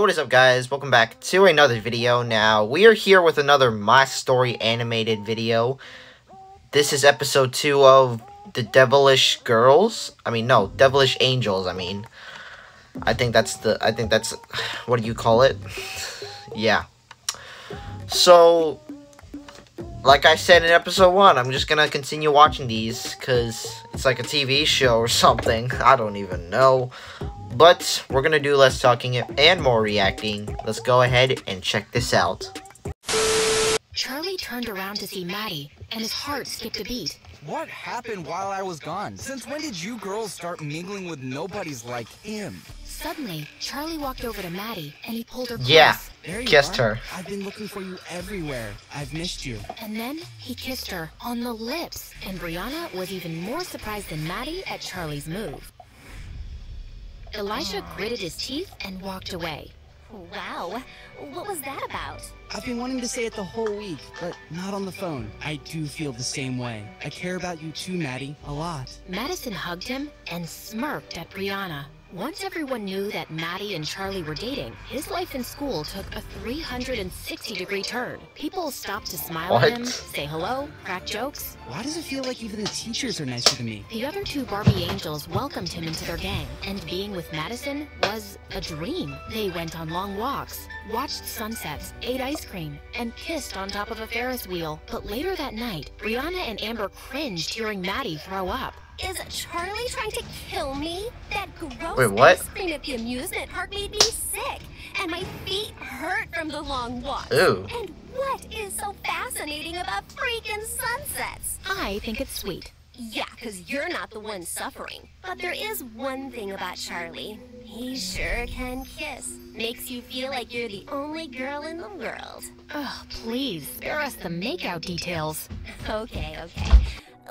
What is up guys? Welcome back to another video. Now, we are here with another My Story animated video. This is episode 2 of The Devilish Girls. I mean, no, Devilish Angels, I mean. I think that's the, I think that's, what do you call it? yeah. So, like I said in episode 1, I'm just gonna continue watching these, because it's like a TV show or something. I don't even know. But we're gonna do less talking and more reacting. Let's go ahead and check this out. Charlie turned around to see Maddie, and his heart skipped a beat. What happened while I was gone? Since when did you girls start mingling with nobodies like him? Suddenly, Charlie walked over to Maddie, and he pulled her close. Yeah, There you kissed are. her. I've been looking for you everywhere. I've missed you. And then he kissed her on the lips, and Brianna was even more surprised than Maddie at Charlie's move. Elijah gritted his teeth and walked away. Wow, what was that about? I've been wanting to say it the whole week, but not on the phone. I do feel the same way. I care about you too, Maddie, a lot. Madison hugged him and smirked at Brianna. Once everyone knew that Maddie and Charlie were dating, his life in school took a 360 degree turn. People stopped to smile What? at him, say hello, crack jokes. Why does it feel like even the teachers are nicer to me? The other two Barbie angels welcomed him into their gang, and being with Madison was a dream. They went on long walks, watched sunsets, ate ice cream, and kissed on top of a Ferris wheel. But later that night, Brianna and Amber cringed hearing Maddie throw up. Is Charlie trying to kill me? That gross Wait, what? ice cream at the amusement park made me sick, and my feet hurt from the long walk. Ooh. And what is so fascinating about freaking sunsets? I think it's sweet. Yeah, because you're not the one suffering. But there is one thing about Charlie. He sure can kiss. Makes you feel like you're the only girl in the world. Ugh, please, spare us the makeout details. Okay, okay.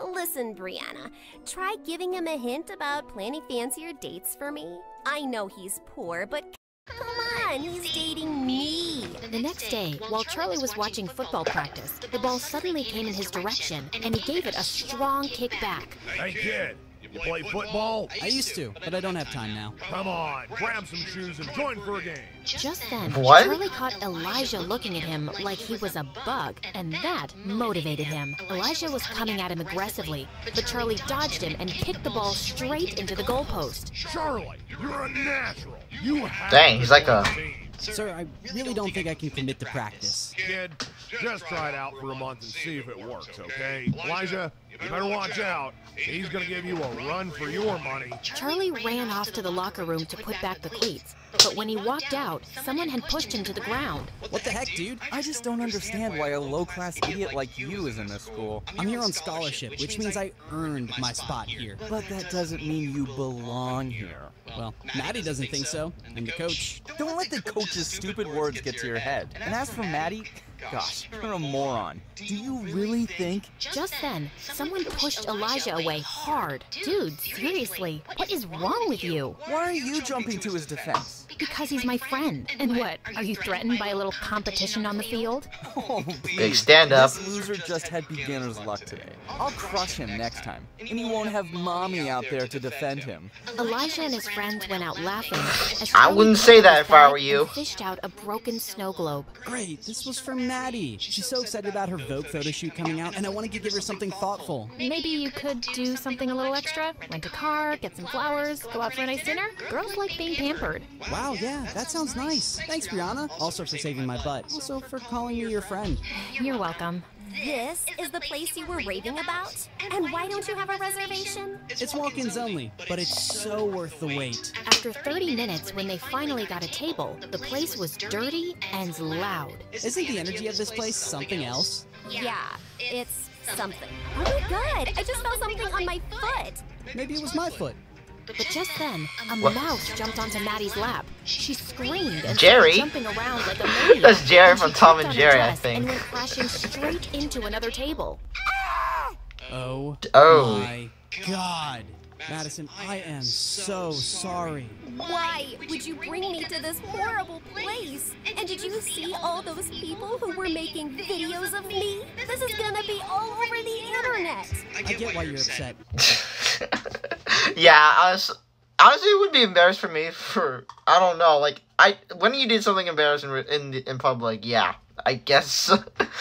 Listen, Brianna, try giving him a hint about planning fancier dates for me. I know he's poor, but come on, he's dating me. The next day, while Charlie was watching football practice, the ball suddenly came in his direction, and he gave it a strong kick back. Hey kid, you play football? I used to, but I don't have time now. Come on, grab some shoes and join for a game. Just then, What? Charlie caught Elijah looking at him like he was a bug, and that motivated him. Elijah was coming at him aggressively, but Charlie dodged him and kicked the ball straight into the goalpost. Charlie, you're a natural. You have Dang, he's like a- Sir, I really don't think I can commit to practice. Kid, just try it out for a month and see if it works, okay? Elijah, you better watch out. He's gonna give you a run for your money. Charlie ran off to the locker room to put back the cleats, but when he walked out, someone had pushed him to the ground. What the heck, dude? I just don't understand why a low-class idiot like you is in this school. I'm here on scholarship, which means I earned my spot here. But that doesn't mean you belong here. Well, Maddie doesn't think so. I'm the coach. Don't let the coach's stupid words get to your head. And as for Maddie, gosh, you're a moron. Do you really think? Just then, someone pushed Elijah away hard. Dude, seriously, what is wrong with you? Why are you jumping to his defense? Because he's my friend. And what, are you threatened by a little competition on the field? Oh. Big stand up. This loser just had beginner's luck today. I'll crush him next time, and he won't have mommy out there to defend him. Elijah and his friends went out laughing. I wouldn't say that if I were you. Fished out a broken snow globe. Great, this was for Maddie. She's so excited about her Vogue photo shoot coming out, and I wanted to give her something thoughtful. Maybe you could do something a little extra? Rent a car, get some flowers, go out for a nice dinner? Girls like being pampered. Wow, yeah, that sounds nice. Thanks, Brianna. Also for saving my butt. Also for calling me your friend. You're welcome. This is the place you were raving about? And why don't you have a reservation? It's walk-ins only, but it's so worth the wait. After 30 minutes, when they finally got a table, the place was dirty and loud. Isn't the energy of this place something else? Yeah, it's something. Oh my god, I just felt something on my foot. Maybe it was my foot. But just then, a What? mouse jumped onto Maddie's lap. She screamed and Jerry? jumping around like a maniac. That's Jerry from Tom and Jerry, I think. And went crashing straight into another table. Oh, Oh. my god. Madison, I am so sorry. Why would you bring me to this horrible place? And did you see all those people who were making videos of me? This is gonna be all over the internet. I get why you're upset. yeah, was, honestly, it would be embarrassed for me for I don't know. Like I when you did something embarrassing in in public, yeah, I guess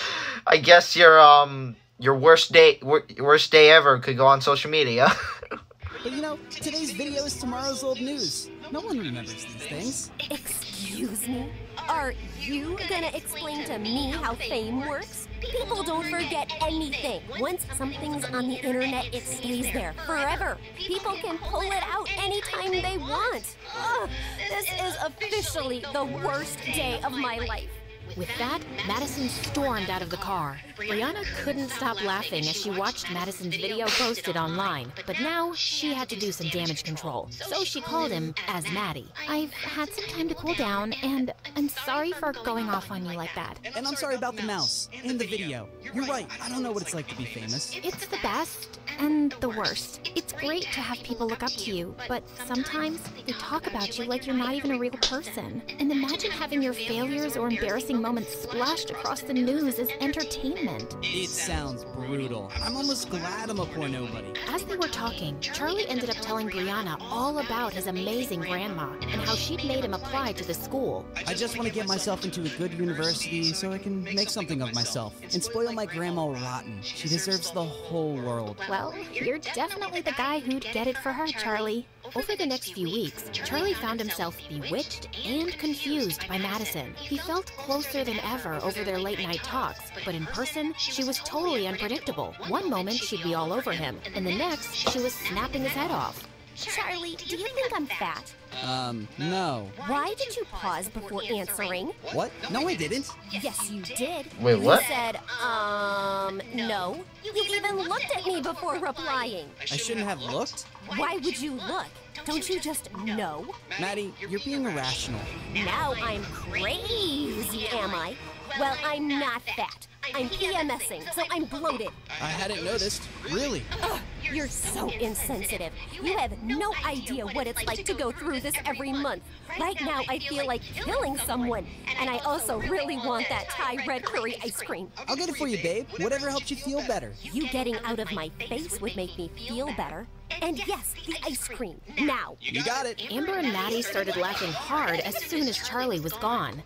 I guess your um your worst day wor- worst day ever could go on social media. But you know, today's video is tomorrow's old news. No one remembers these things. Excuse me? Are you gonna explain to me how fame works? People don't forget anything. Once something's on the internet, it stays there forever. People can pull it out anytime they want. Ugh, this is officially the worst day of my life. With that, Madison stormed out of the car. Brianna couldn't stop laughing as she watched Madison's video posted online, but now she had to do some damage control. So she called him as Maddie. I've had some time to cool down, and I'm sorry for going off on you like that. And I'm sorry about the mouse and the video. You're right, I don't know what it's like to be famous. It's the best and the worst. It's great to have people look up to you, but sometimes they talk about you like you're not even a real person. And imagine having your failures or embarrassing moments splashed across the news as entertainment. It sounds brutal. I'm almost glad I'm a poor nobody. As they were talking, Charlie ended up telling Brianna all about his amazing grandma and how she'd made him apply to the school. I just want to get myself into a good university so I can make something of myself and spoil my grandma rotten. She deserves the whole world. Well, you're definitely the guy who'd get it for her, Charlie. Over the next few weeks, Charlie found himself bewitched and confused by Madison. He felt closer than ever over their late night talks, but in person, she was totally unpredictable. One moment, she'd be all over him, and the next, she was snapping his head off. Charlie, do you think I'm fat? Um, no. Why did you pause before answering? What? No, I didn't. Yes, you did. Wait, what? you what? said, um, no. You even looked at me before replying. I shouldn't have looked. Why would you look? Don't you just know? Maddie, you're being irrational. Now I'm crazy, am I? Well, I'm not fat. I'm PMSing, so I'm bloated. I hadn't noticed. Really? Ugh, you're so insensitive. You have no idea what it's like to go through this every month. Right now, I feel like killing someone, and I also really want that Thai red curry ice cream. I'll get it for you, babe. Whatever helps you feel better. You getting out of my face would make me feel better. And yes, the ice cream. Now. You got it. Amber and Maddie started laughing hard as soon as Charlie was gone.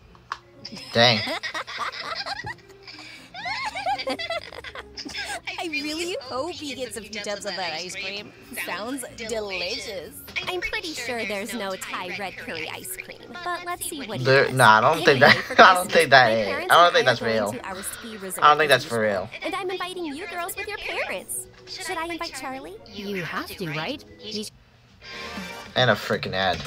Dang. I really hope he gets a few tubs of that ice cream. Sounds delicious. I'm pretty sure there's no Thai red curry ice cream, but let's see what he There, no, I don't think that. I don't think that my is. parents I don't think that's real. to our ski resort I don't think that's for real. And I'm inviting you girls with your parents. Should I invite Charlie? You have to, right? He's And a freaking ad.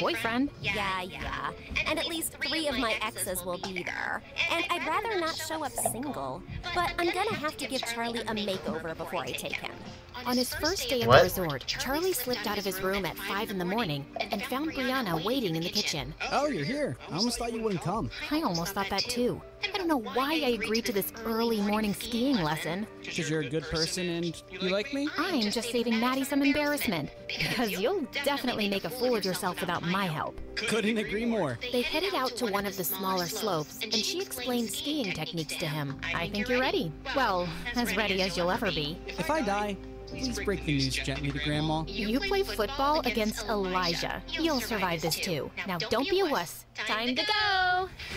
Boyfriend. Yeah, yeah. And at least three of my exes will be there. And I'd rather not show up single. But I'm gonna have to give Charlie a makeover before I take him. On his first day at the resort, Charlie slipped out of his room at 5 in the morning and found Brianna waiting in the kitchen. Oh, you're here. Oh, I almost thought you wouldn't come. I almost thought that too. I don't know why I agreed to this early morning skiing lesson. Because you're a good person and you like me? I'm just saving Maddie some embarrassment. Because you'll definitely make a fool of yourself without my help. Couldn't agree more. They headed out to one of the smaller slopes, and she explained skiing techniques to him. I think you're ready. Well, as ready as you'll ever be. If I die, please break the news gently to Grandma. You play football against Elijah. You'll survive this too. Now don't be a wuss. Time to go!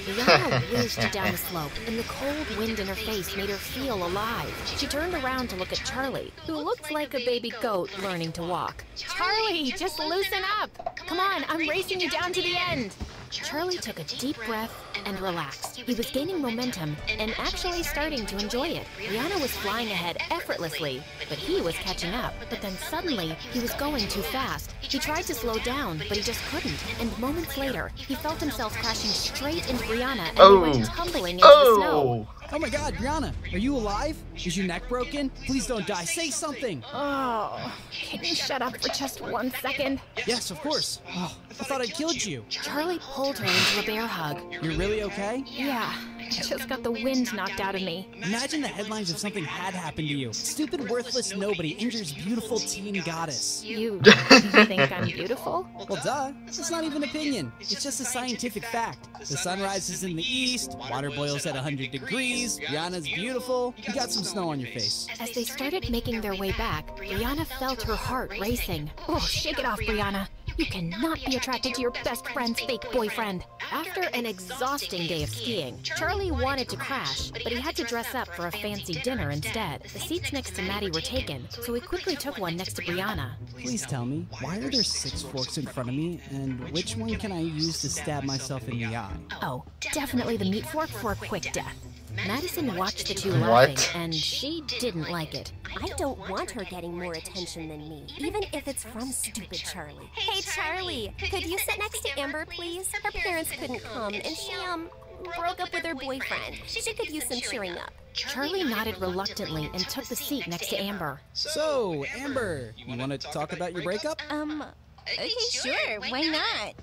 Brianna whizzed down the slope, and the cold wind in her face made her feel alive. She turned around to look at Charlie, who looked like a baby goat learning to walk. Charlie, just loosen up! Come on, I'm racing you down to the end! Charlie took a deep breath and relaxed. He was gaining momentum and actually starting to enjoy it. Brianna was flying ahead effortlessly, but he was catching up. But then suddenly, he was going too fast. He tried to slow down, but he just couldn't. And moments later, he felt himself crashing straight into Brianna and Oh. he went oh. tumbling into the snow. Oh. Oh. My god, Brianna, are you alive? Is your neck broken? Please don't die. Say something. Oh, can you shut up for just one second? Yes, of course. Oh, I thought I killed you. Charlie pulled her into a bear hug. You're really okay? Yeah, just got the wind knocked out of me. Imagine the headlines if something had happened to you. Stupid, worthless nobody injures beautiful teen goddess. You, you think I'm beautiful? Well, duh. It's not even opinion. It's just a scientific fact. The sun rises in the east, water boils at 100 degrees, Brianna's beautiful, you got some snow on your face. As they started making their way back, Brianna felt her heart racing. Oh, shake it off, Brianna. You cannot be attracted to your best friend's fake boyfriend. After an exhausting day of skiing, Charlie wanted to crash, but he had to dress up for a fancy dinner instead. The seats next to Maddie were taken, so he quickly took one next to Brianna. Please tell me, why are there six forks in front of me, and which one can I use to stab myself in the eye? Oh, definitely the meat fork for a quick death. Madison watched the two What? laughing, and she didn't like it. I don't want her getting more attention than me, even if it's from stupid Charlie. Hey, Charlie, could you sit next to Amber, please? Her parents couldn't come, and she, um, broke up with her boyfriend. She could use some cheering up. Charlie nodded reluctantly and took the seat next to Amber. So, Amber, you want to talk about your breakup? Um, okay, sure, why not?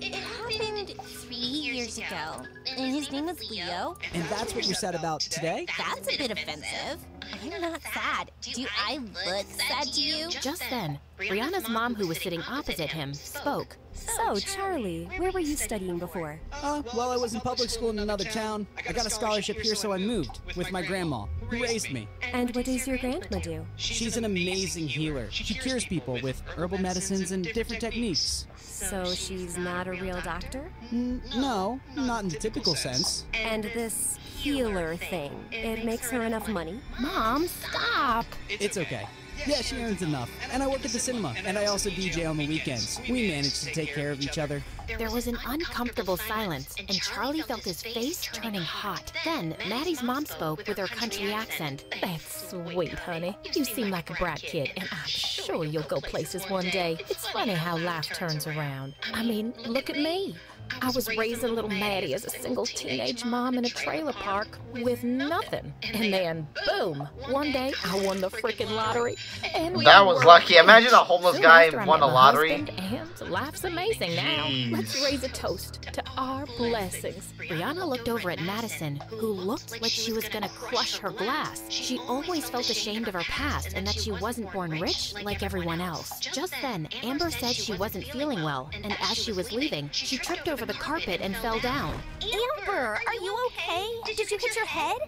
It happened three years ago, and his name was Leo. And that's what you're sad about today? That's a bit offensive. I'm not sad. Do I look sad to you? Just then, Brianna's mom, who was sitting opposite him, spoke. So, Charlie, where were you studying before? Uh, well, I was in public school in another town. I got a scholarship here, so I moved with my grandma, who raised me. And what does your grandma do? She's an amazing healer. She cures people with herbal medicines and different techniques. So she's not a real doctor? N- no, not in the typical sense. And this healer thing, it makes her enough money? Mom, stop! It's okay. Yeah, she earns enough. And I work at the cinema, and I also DJ on the weekends. We manage to take care of each other. There was an uncomfortable silence, and Charlie felt his face turning hot. Then, Maddie's mom spoke with her country accent. That's sweet, honey. You seem like a brat kid, and I'm sure you'll go places one day. It's funny how life turns around. I mean, look at me. I was raising little Maddie as a single teenage mom in a trailer park with nothing. And then, boom, one day I won the freaking lottery. And we That was lucky. Imagine a homeless guy won a lottery. And life's amazing now. Let's raise a toast to our blessings. Brianna looked over at Madison, who looked like she was gonna crush her glass. She always felt ashamed of her past and that she wasn't born rich like everyone else. Just then, Amber said she wasn't feeling well, and as she was leaving, she tripped over the carpet and fell down. Amber, are you okay? Did you hit your head?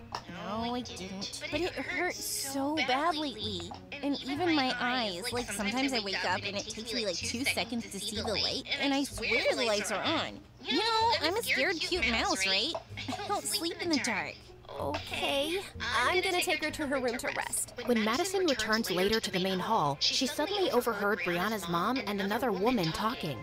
No, I didn't. But it hurts so bad lately. And even my eyes. Like sometimes I wake up and it takes me like two seconds to see the light, and I swear the lights are on. You know, I'm a scared cute mouse, right? I don't sleep in the dark. Okay. I'm gonna take her to her room to rest. When Madison returned later to the main hall, she suddenly overheard Brianna's mom and another woman talking.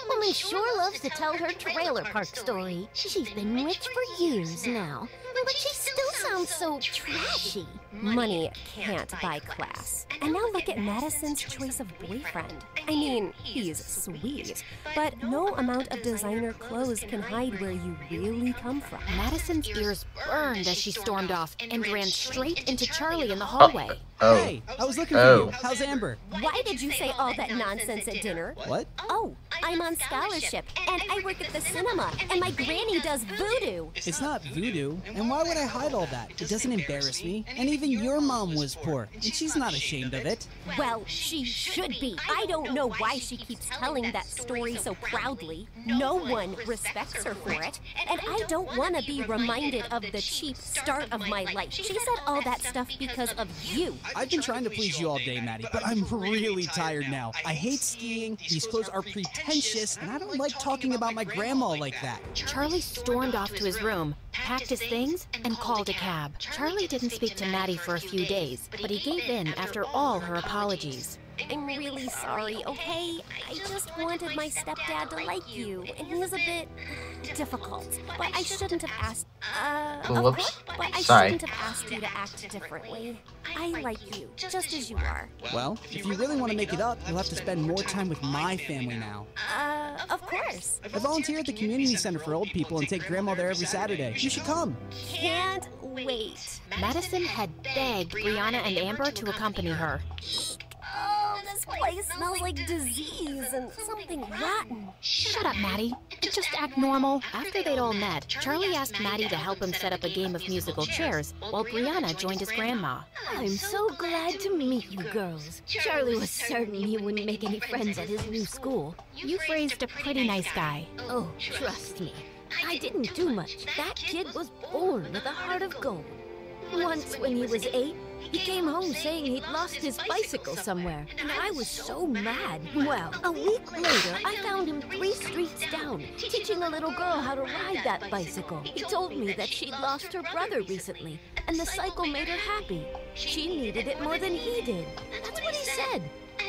That woman sure loves to tell her trailer park story. She's been rich for years now, but she still sounds so trashy. Money can't buy class. And now look at Madison's choice of boyfriend. I mean, he's sweet, but no amount of designer clothes can hide where you really come from. Madison's ears burned as she stormed off and ran straight into Charlie in the oh. hallway. Oh. Hey, I was looking for Oh. you. How's Amber? Why did you say all that nonsense at dinner? What? Oh, I'm on scholarship, and I work at the cinema, and my granny does voodoo. It's not voodoo. And why would I hide all that? It doesn't embarrass me. And even your mom was poor, and she's not ashamed of it. Well, she should be. I don't know why she keeps telling that story so proudly. No one respects her for it, and I don't want to be reminded of the cheap start of my life. She said all that stuff because of you. I've been trying to please you all day, Maddie, but I'm really tired now. I hate skiing, these clothes are pretentious, and I don't like talking about my grandma like that. Charlie stormed off to his room, packed his things, and called a cab. Charlie didn't speak to Maddie for a few days, but he gave in after all her apologies. I'm really sorry, okay? I just wanted my stepdad to like you, and he was a bit difficult. But I shouldn't have asked. Uh, of Whoops. course, but I Sorry. shouldn't have asked you to act differently. I like you, just as you are. Well, if you really want to make it up, you'll have to spend more time with my family now. Uh, of course. I volunteer at the community center for old people and take grandma there every Saturday. You should come. Can't wait. Madison had begged Brianna and Amber to accompany her. This place smells like disease and something rotten. Shut up, Maddie. Just act normal. After they'd all met, Charlie asked Maddie to help him set up a game of musical chairs, while Brianna joined his grandma. I'm so glad to meet you girls. Charlie was certain he wouldn't make any friends at his new school. You've raised a pretty nice guy. Oh, trust me. I didn't do much. That kid was born with a heart of gold. Once, when he was eight, he came home saying he'd lost his bicycle somewhere, and I was so mad. Well, a week later, I found him three streets down, teaching a little girl how to ride that bicycle. He told me that she'd lost her brother recently, and the cycle made her happy. She needed it more than he did. That's what he said.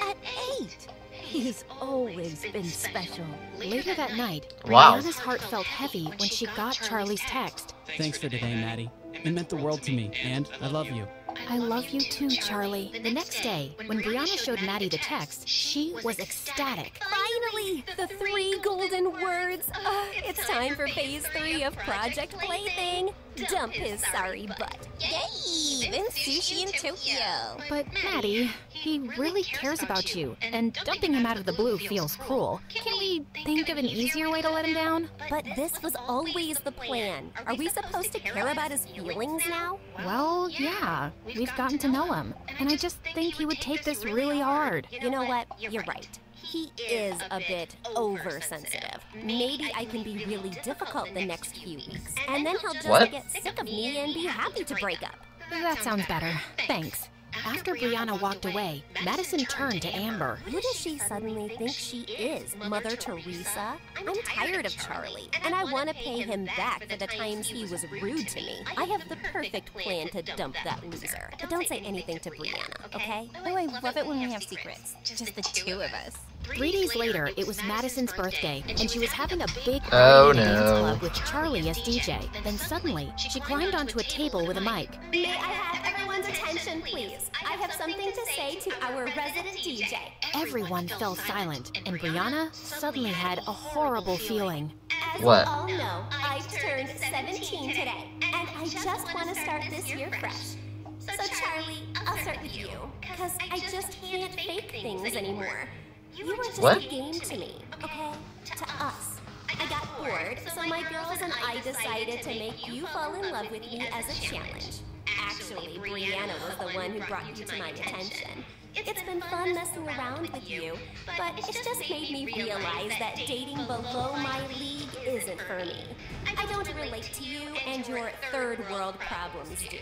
At eight. He's always been special. Later that night, Wow. Brianna's heart felt heavy when she got Charlie's text. Thanks for today, Maddie. It meant the world to me, and I love you. I love you too, Charlie. The next day, when Brianna showed Maddie the text, she was ecstatic. Finally, the three golden words. Uh, it's time for phase three of Project Plaything. Dump his sorry butt. Yay! Then sushi in Tokyo. But, Maddie, he really cares about you, and dumping him out of the blue feels cruel. Can we think of an easier way to let him down? But this was always the plan. Are we supposed to care about his feelings now? Well, yeah. We've gotten to know him, and I just think he would take this really hard. You know what? You're right. He is a bit oversensitive. Maybe I can be really difficult the next few weeks. And then he'll just What? get sick of me and be happy to break up. That sounds better. Thanks. After Brianna walked away, Madison turned to Amber. Who does she suddenly think she is? Mother Teresa? I'm tired of Charlie, and I want to pay him back for the times he was rude to me. I have the perfect plan to dump that loser. But don't say anything to Brianna, okay? Oh, I oh, love it when we have secrets. Just the two of us. Three days later, it was Madison's birthday, and she was having a big party Oh, in a dance no. club with Charlie as DJ. Then suddenly, she climbed onto a table with a mic. May I have everyone's attention, please? I have something to say to our resident DJ. Everyone fell silent, and Brianna suddenly had a horrible feeling. As What? you all know, I've turned 17 today, and I just want to start this year fresh. So, Charlie, I'll start with you, because I just can't fake things anymore. You were just What? a game to me, okay? To us. I got bored, so my girls and I decided to make you fall in love with me as a challenge. Actually, Brianna was the one who brought you to my attention. It's been fun messing around with you, but it's just made me realize that dating below my league isn't for me. I don't relate to you and your third world problems, dude.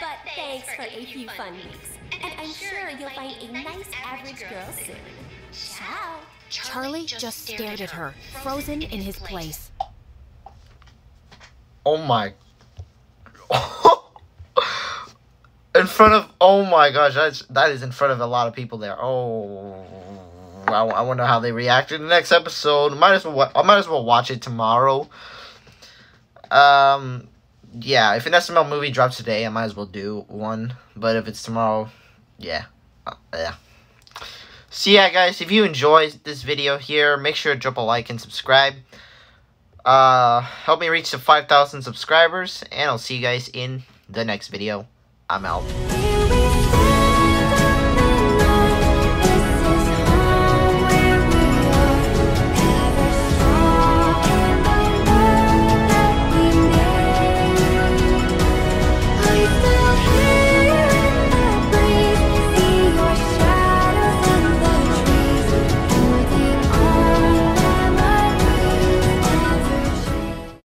But thanks for a few fun weeks, and I'm sure you'll find a nice average girl soon. Ciao. Charlie just stared at her, frozen in his place. Oh my. in front of. Oh my gosh, that's that is in front of a lot of people there. Oh. I, I wonder how they react in the next episode. Might as well. I might as well watch it tomorrow. Um, yeah. If an SML movie drops today, I might as well do one. But if it's tomorrow, yeah, uh, yeah. So yeah, guys, if you enjoyed this video here, make sure to drop a like and subscribe. Uh, help me reach the 5,000 subscribers, and I'll see you guys in the next video. I'm out.